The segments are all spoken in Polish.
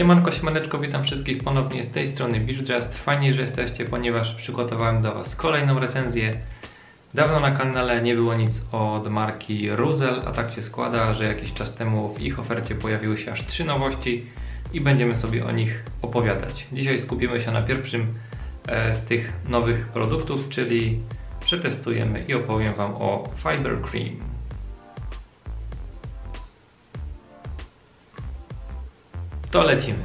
Siemanko, siemaneczko, witam wszystkich ponownie z tej strony Beardrest. Fajnie, że jesteście, ponieważ przygotowałem dla Was kolejną recenzję. Dawno na kanale nie było nic od marki Ruzel, a tak się składa, że jakiś czas temu w ich ofercie pojawiły się aż trzy nowości i będziemy sobie o nich opowiadać. Dzisiaj skupimy się na pierwszym e, z tych nowych produktów, czyli przetestujemy i opowiem Wam o Fiber Cream. To lecimy.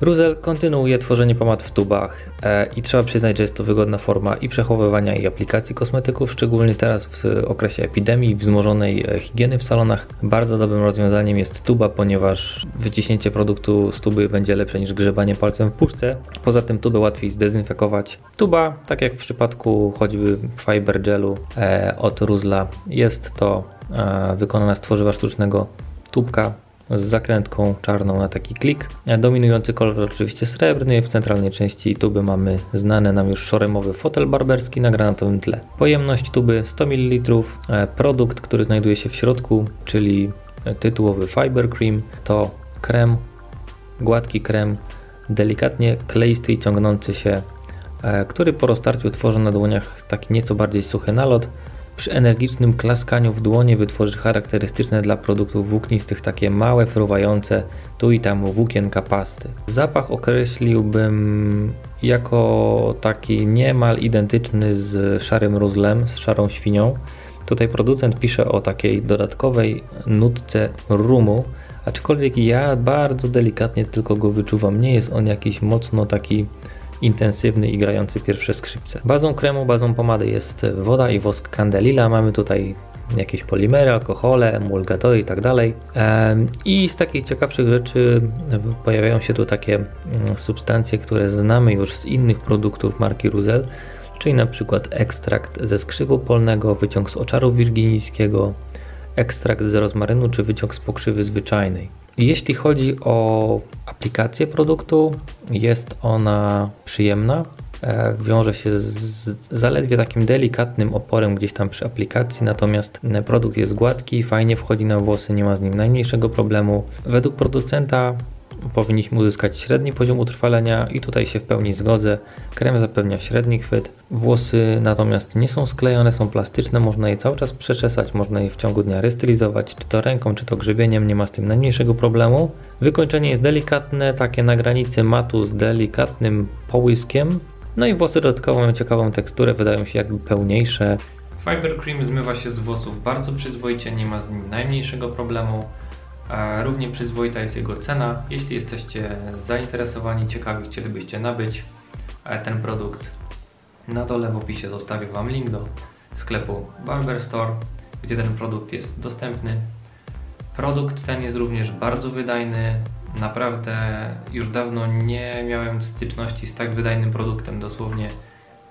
Ruzel kontynuuje tworzenie pomad w tubach e, i trzeba przyznać, że jest to wygodna forma i przechowywania i aplikacji kosmetyków, szczególnie teraz w okresie epidemii, wzmożonej e, higieny w salonach. Bardzo dobrym rozwiązaniem jest tuba, ponieważ wyciśnięcie produktu z tuby będzie lepsze niż grzebanie palcem w puszce. Poza tym tubę łatwiej zdezynfekować. Tuba, tak jak w przypadku choćby fiber gelu e, od Ruzla, jest to e, wykonana z tworzywa sztucznego tubka z zakrętką czarną na taki klik. Dominujący kolor oczywiście srebrny. W centralnej części tuby mamy znany nam już szoremowy fotel barberski na granatowym tle. Pojemność tuby 100 ml. E, produkt, który znajduje się w środku, czyli tytułowy Fiber Cream, to krem, gładki krem, delikatnie kleisty i ciągnący się, e, który po roztarciu tworzy na dłoniach taki nieco bardziej suchy nalot. Przy energicznym klaskaniu w dłonie wytworzy charakterystyczne dla produktów włóknistych takie małe, fruwające tu i tam włókienka pasty. Zapach określiłbym jako taki niemal identyczny z szarym ruzlem, z szarą świnią. Tutaj producent pisze o takiej dodatkowej nutce rumu, aczkolwiek ja bardzo delikatnie tylko go wyczuwam. Nie jest on jakiś mocno taki intensywny i grający pierwsze skrzypce. Bazą kremu, bazą pomady jest woda i wosk Candelilla. Mamy tutaj jakieś polimery, alkohole, emulgatory i tak dalej. I z takich ciekawszych rzeczy pojawiają się tu takie mm, substancje, które znamy już z innych produktów marki Ruzel, czyli na przykład ekstrakt ze skrzypu polnego, wyciąg z oczaru wirginijskiego, ekstrakt z rozmarynu czy wyciąg z pokrzywy zwyczajnej. Jeśli chodzi o aplikację produktu, jest ona przyjemna. E, wiąże się z zaledwie takim delikatnym oporem gdzieś tam przy aplikacji, natomiast produkt jest gładki, fajnie wchodzi na włosy, nie ma z nim najmniejszego problemu. Według producenta powinniśmy uzyskać średni poziom utrwalenia i tutaj się w pełni zgodzę. Krem zapewnia średni chwyt. Włosy natomiast nie są sklejone, są plastyczne, można je cały czas przeczesać, można je w ciągu dnia restylizować, czy to ręką, czy to grzebieniem, nie ma z tym najmniejszego problemu. Wykończenie jest delikatne, takie na granicy matu z delikatnym połyskiem. No i włosy dodatkowo mają ciekawą teksturę, wydają się jakby pełniejsze. Fiber Cream zmywa się z włosów bardzo przyzwoicie, nie ma z nim najmniejszego problemu. Równie przyzwoita jest jego cena. Jeśli jesteście zainteresowani, ciekawi, chcielibyście nabyć e, ten produkt, na dole w opisie zostawię Wam link do sklepu Barber Store, gdzie ten produkt jest dostępny. Produkt ten jest również bardzo wydajny. Naprawdę już dawno nie miałem styczności z tak wydajnym produktem. Dosłownie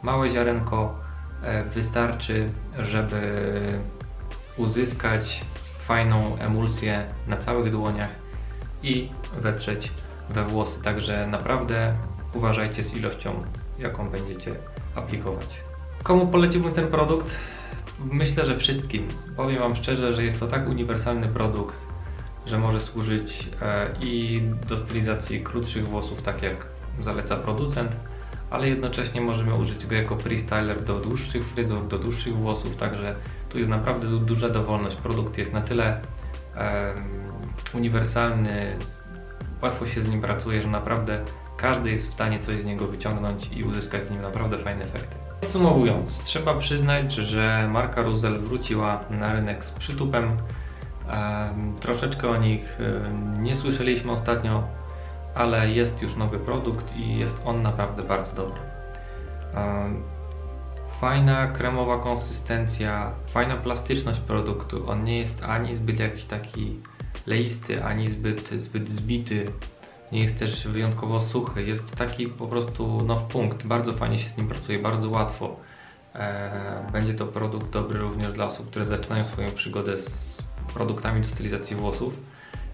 małe ziarenko e, wystarczy, żeby uzyskać fajną emulsję na całych dłoniach i wetrzeć we włosy. Także naprawdę uważajcie z ilością, jaką będziecie aplikować. Komu poleciłbym ten produkt? Myślę, że wszystkim. Powiem Wam szczerze, że jest to tak uniwersalny produkt, że może służyć e, i do stylizacji krótszych włosów, tak jak zaleca producent, ale jednocześnie możemy użyć go jako freestyler do dłuższych fryzur, do dłuższych włosów, także tu jest naprawdę duża dowolność. Produkt jest na tyle uniwersalny, łatwo się z nim pracuje, że naprawdę każdy jest w stanie coś z niego wyciągnąć i uzyskać z nim naprawdę fajne efekty. Podsumowując, trzeba przyznać, że marka Ruzel wróciła na rynek z przytupem. Troszeczkę o nich nie słyszeliśmy ostatnio, ale jest już nowy produkt i jest on naprawdę bardzo dobry. Fajna kremowa konsystencja, fajna plastyczność produktu. On nie jest ani zbyt jakiś taki leisty, ani zbyt, zbyt zbity. Nie jest też wyjątkowo suchy. Jest taki po prostu no, w punkt. Bardzo fajnie się z nim pracuje, bardzo łatwo. E, będzie to produkt dobry również dla osób, które zaczynają swoją przygodę z produktami do stylizacji włosów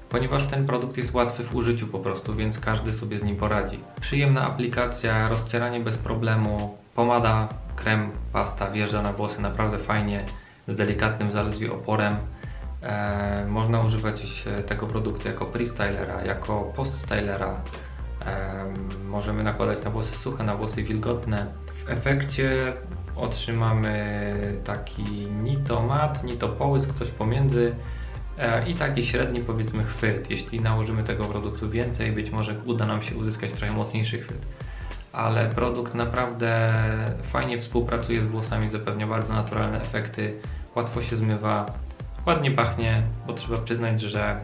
ponieważ ten produkt jest łatwy w użyciu po prostu, więc każdy sobie z nim poradzi. Przyjemna aplikacja, rozcieranie bez problemu, pomada, krem, pasta wjeżdża na włosy naprawdę fajnie, z delikatnym zaledwie oporem. E, można używać tego produktu jako pre-stylera, jako post-stylera. E, możemy nakładać na włosy suche, na włosy wilgotne. W efekcie otrzymamy taki ni to mat, ni to połysk, coś pomiędzy e, i taki średni powiedzmy chwyt. Jeśli nałożymy tego produktu więcej, być może uda nam się uzyskać trochę mocniejszy chwyt. Ale produkt naprawdę fajnie współpracuje z włosami, zapewnia bardzo naturalne efekty, łatwo się zmywa, ładnie pachnie, bo trzeba przyznać, że e,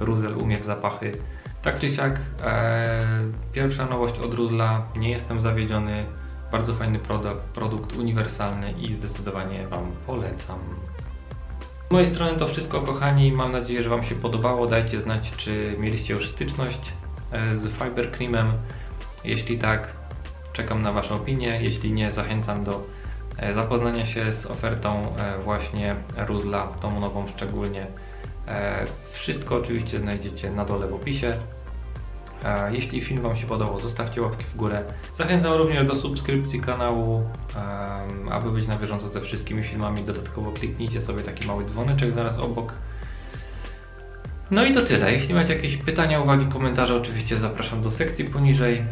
Ruzel umie w zapachy. Tak czy siak, e, pierwsza nowość od Ruzla, nie jestem zawiedziony, bardzo fajny produkt, produkt uniwersalny i zdecydowanie Wam polecam. Z mojej strony to wszystko kochani, mam nadzieję, że Wam się podobało. Dajcie znać, czy mieliście już styczność e, z Fiber Creamem. Jeśli tak, czekam na Waszą opinię. Jeśli nie, zachęcam do e, zapoznania się z ofertą e, właśnie Ruzla, tą nową szczególnie. Wszystko oczywiście znajdziecie na dole w opisie. Jeśli film Wam się podobał, zostawcie łapki w górę. Zachęcam również do subskrypcji kanału, aby być na bieżąco ze wszystkimi filmami. Dodatkowo kliknijcie sobie taki mały dzwoneczek zaraz obok. No i to tyle. Jeśli macie jakieś pytania, uwagi, komentarze, oczywiście zapraszam do sekcji poniżej.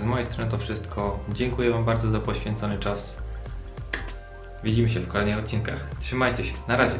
Z mojej strony to wszystko. Dziękuję Wam bardzo za poświęcony czas. Widzimy się w kolejnych odcinkach. Trzymajcie się. Na razie.